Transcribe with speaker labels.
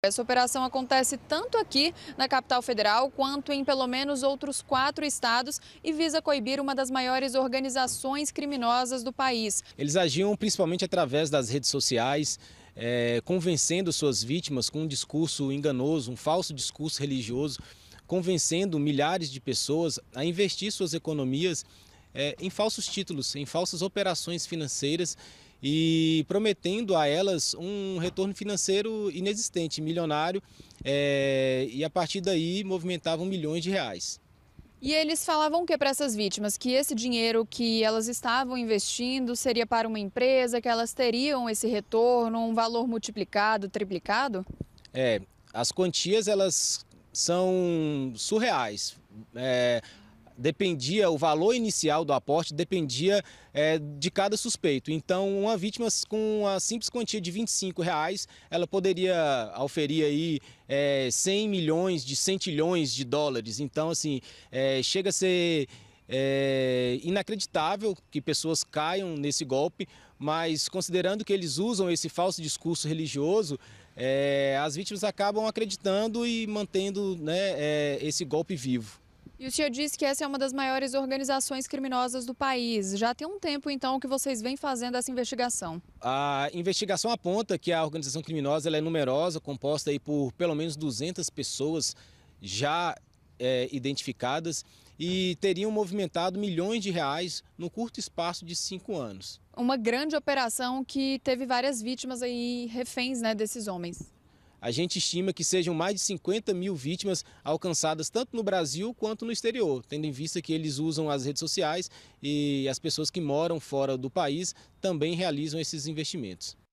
Speaker 1: Essa operação acontece tanto aqui na capital federal quanto em pelo menos outros quatro estados e visa coibir uma das maiores organizações criminosas do país.
Speaker 2: Eles agiam principalmente através das redes sociais, é, convencendo suas vítimas com um discurso enganoso, um falso discurso religioso, convencendo milhares de pessoas a investir suas economias é, em falsos títulos, em falsas operações financeiras e prometendo a elas um retorno financeiro inexistente, milionário, é, e a partir daí movimentavam milhões de reais.
Speaker 1: E eles falavam o que para essas vítimas? Que esse dinheiro que elas estavam investindo seria para uma empresa, que elas teriam esse retorno, um valor multiplicado, triplicado?
Speaker 2: É, as quantias elas são surreais. É, dependia, o valor inicial do aporte dependia é, de cada suspeito. Então, uma vítima com a simples quantia de 25 reais, ela poderia oferir aí é, 100 milhões de centilhões de dólares. Então, assim, é, chega a ser é inacreditável que pessoas caiam nesse golpe, mas considerando que eles usam esse falso discurso religioso, é, as vítimas acabam acreditando e mantendo né, é, esse golpe vivo.
Speaker 1: E o senhor disse que essa é uma das maiores organizações criminosas do país. Já tem um tempo, então, que vocês vêm fazendo essa investigação.
Speaker 2: A investigação aponta que a organização criminosa é numerosa, composta aí por pelo menos 200 pessoas já é, identificadas e teriam movimentado milhões de reais no curto espaço de cinco anos.
Speaker 1: Uma grande operação que teve várias vítimas aí, reféns né, desses homens.
Speaker 2: A gente estima que sejam mais de 50 mil vítimas alcançadas tanto no Brasil quanto no exterior, tendo em vista que eles usam as redes sociais e as pessoas que moram fora do país também realizam esses investimentos.